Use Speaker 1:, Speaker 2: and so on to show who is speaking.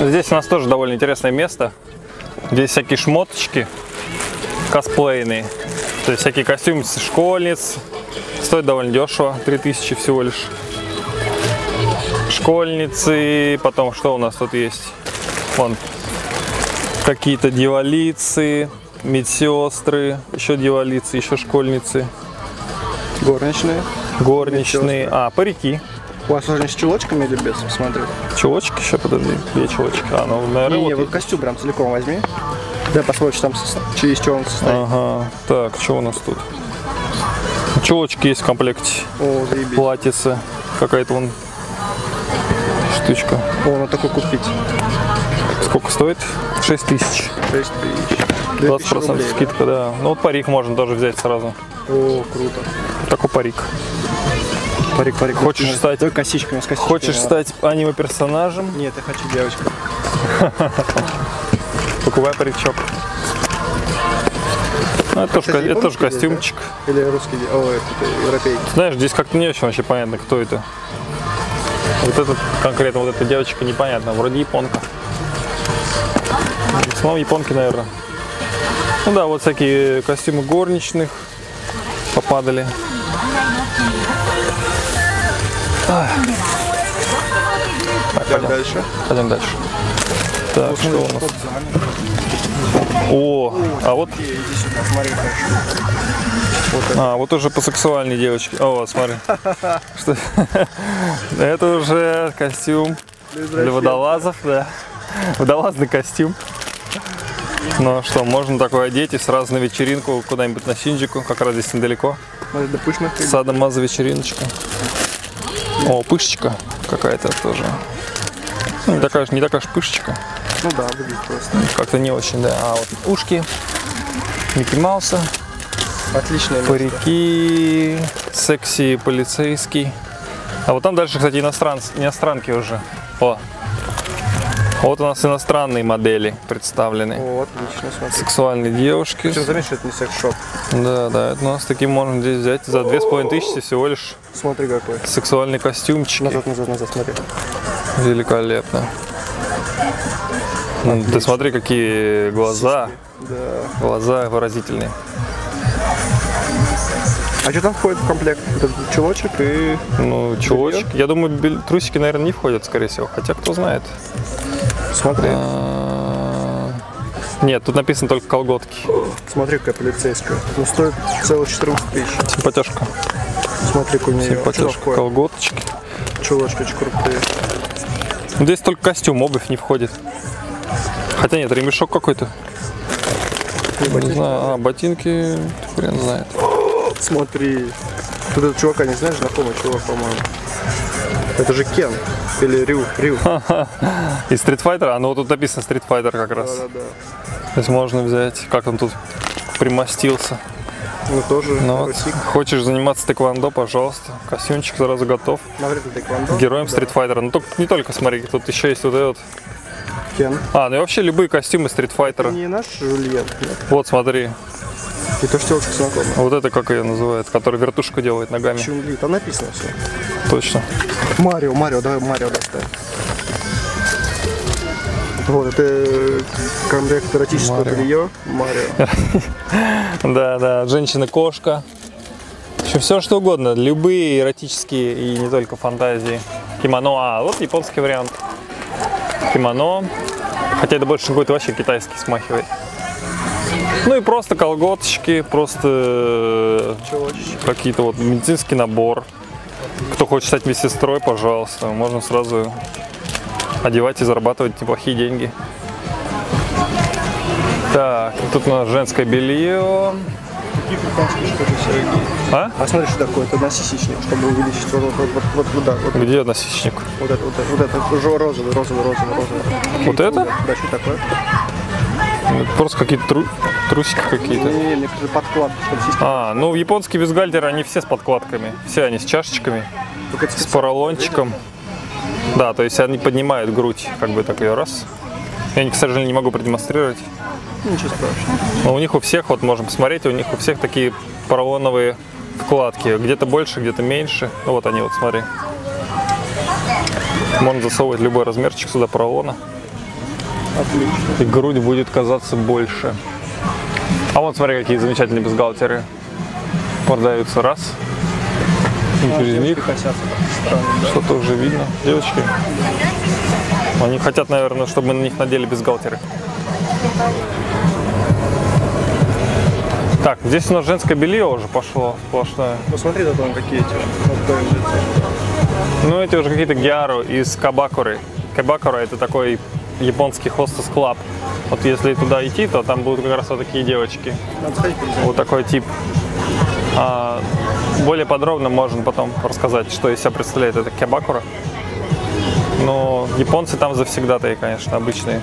Speaker 1: Здесь у нас тоже довольно интересное место. Здесь всякие шмоточки косплейные. То есть всякие костюмы школьниц. Стоит довольно дешево, 3000 всего лишь. Школьницы, потом что у нас тут есть? Вон какие-то дьяволицы, медсестры, еще дьяволицы, еще школьницы,
Speaker 2: Горничные.
Speaker 1: горничные, а, парики.
Speaker 2: У вас уже с чулочками или без? Смотри.
Speaker 1: Чулочки еще, подожди, где чулочки? А, ну, наверное,
Speaker 2: Не, не,
Speaker 1: вот
Speaker 2: вот костюм прям целиком возьми. Да, посмотришь там, из чего он состоит.
Speaker 1: Ага, так, что у нас тут? Чулочки есть в комплекте.
Speaker 2: О, заебись.
Speaker 1: Платьице. Какая-то вон штучка.
Speaker 2: О, ну такой купить.
Speaker 1: Сколько стоит? 6 тысяч.
Speaker 2: 6 тысяч.
Speaker 1: 20%
Speaker 2: рублей, да?
Speaker 1: скидка, да. Ну вот парик можно тоже взять сразу.
Speaker 2: О, круто.
Speaker 1: Такой парик.
Speaker 2: Парик, парик.
Speaker 1: Хочешь
Speaker 2: Давай,
Speaker 1: стать-
Speaker 2: Давай косичками, с косичками.
Speaker 1: Хочешь
Speaker 2: надо.
Speaker 1: стать аниме-персонажем?
Speaker 2: Нет, я хочу девочку.
Speaker 1: Покупай паричок. Ну, это, тоже, это тоже костюмчик.
Speaker 2: Или русский, о, это европейский.
Speaker 1: Знаешь, здесь как-то не очень вообще понятно, кто это. Вот этот, конкретно вот эта девочка непонятно, вроде японка. В основном японки, наверное. Ну да, вот всякие костюмы горничных попадали. Пойдем,
Speaker 2: дальше.
Speaker 1: пойдем дальше. Так, что у нас? О, а вот, а, вот уже по сексуальной девочке. О, смотри. Что? Это уже костюм для водолазов, да. Водолазный костюм. Ну что, можно такое одеть и сразу на вечеринку куда-нибудь на Синджику, как раз здесь недалеко.
Speaker 2: Смотри, да пусть мы
Speaker 1: Сада Маза вечериночка. О, пышечка какая-то тоже. Ну, не такая, ж- не такая же пышечка.
Speaker 2: Ну да, выглядит просто.
Speaker 1: Как-то не очень, да. А вот ушки, Микки Мауса,
Speaker 2: Отличное место.
Speaker 1: парики, секси полицейский. А вот там дальше, кстати, иностранцы, иностранки уже. О, вот у нас иностранные модели представлены.
Speaker 2: О, отлично, смотри.
Speaker 1: Сексуальные девушки.
Speaker 2: Причем заметь, что это не секс-шоп.
Speaker 1: Да, да, это у нас такие можно здесь взять за две с половиной тысячи всего лишь
Speaker 2: Смотри какой.
Speaker 1: сексуальные костюмчики.
Speaker 2: Назад, назад, назад, смотри.
Speaker 1: Великолепно. Ну, ты смотри, какие глаза.
Speaker 2: Да.
Speaker 1: Глаза выразительные.
Speaker 2: А что там входит в комплект? Этот чулочек и...
Speaker 1: Ну, чулочек. Я думаю, трусики, наверное, не входят, скорее всего. Хотя, кто знает.
Speaker 2: Смотри.
Speaker 1: А, Нет, тут написано только колготки.
Speaker 2: Смотри, какая полицейская. Ну, стоит целых 14 тысяч.
Speaker 1: Симпатяшка.
Speaker 2: Смотри, какой у нее.
Speaker 1: Симпатяшка. Колготочки.
Speaker 2: Чулочки очень крутые.
Speaker 1: Ну, Здесь только костюм, обувь не входит. Хотя нет, ремешок какой-то. Не знаю, а, ботинки, хрен знает.
Speaker 2: Смотри. Тут этот чувак, не знаешь, знакомый чувак, по-моему. Это же Кен. Или Рю. Рю.
Speaker 1: И Street Fighter, а ну вот тут написано Street Fighter как раз.
Speaker 2: Да-да-да.
Speaker 1: То есть можно взять, как он тут примостился.
Speaker 2: Ну, тоже
Speaker 1: Ну вот, хочешь заниматься тэквондо, пожалуйста. Костюмчик сразу готов.
Speaker 2: Тут тэквондо.
Speaker 1: Героем Street Fighter. Ну только, не только смотри, тут еще есть вот этот.
Speaker 2: Кен.
Speaker 1: А, ну и вообще любые костюмы Street Fighter.
Speaker 2: Не наш Жульен. нет.
Speaker 1: Вот смотри,
Speaker 2: И то, что девушка знакомая.
Speaker 1: вот это как ее называют, который вертушку делает ногами.
Speaker 2: Чунли. Там написано все.
Speaker 1: Точно.
Speaker 2: Марио, Марио, давай Марио доставим. Вот, это э, комплект эротического белье. Марио.
Speaker 1: Да, да, женщина-кошка. Общем, все что угодно. Любые эротические и не только фантазии. Кимоно. А, вот японский вариант. Кимоно. Хотя это больше какой-то вообще китайский смахивает. Ну и просто колготочки, просто э, какие-то вот медицинский набор. Кто хочет стать медсестрой, пожалуйста, можно сразу одевать и зарабатывать неплохие деньги. Так, тут у нас женское белье. А?
Speaker 2: А смотри, что такое? Это насисичник, чтобы увеличить вот, вот, вот, вот, вот, да, вот,
Speaker 1: Где односичник?
Speaker 2: вот это, вот это, вот это, жо- розовый, розовый, розовый, розовый.
Speaker 1: Вот это?
Speaker 2: Да, что такое?
Speaker 1: Просто какие-то тру- трусики какие-то.
Speaker 2: Не, мне кажется, подкладки.
Speaker 1: А, ну японские бюстгальтеры, они все с подкладками. Все они с чашечками, с поролончиком. Да, то есть они поднимают грудь, как бы так ее раз. Я, к сожалению, не могу продемонстрировать.
Speaker 2: Ничего страшного.
Speaker 1: Но у них у всех, вот можем посмотреть, у них у всех такие поролоновые вкладки. Где-то больше, где-то меньше. Ну вот они, вот смотри. Можно засовывать любой размерчик сюда поролона.
Speaker 2: Отлично.
Speaker 1: и грудь будет казаться больше. А вот смотри, какие замечательные бюстгальтеры продаются. Раз. И через них что-то уже видно. Девочки, они хотят, наверное, чтобы мы на них надели бюстгальтеры. Так, здесь у нас женское белье уже пошло сплошное.
Speaker 2: Ну смотри, тут он какие эти.
Speaker 1: Ну, эти уже какие-то гиару из Кабакуры. Кабакура это такой японский хостес клаб. Вот если туда идти, то там будут как раз вот такие девочки. Вот такой тип. А, более подробно можно потом рассказать, что из себя представляет эта кабакура. Но японцы там завсегдатые, конечно, обычные.